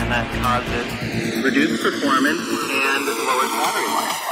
and that causes reduced performance and lowers battery life.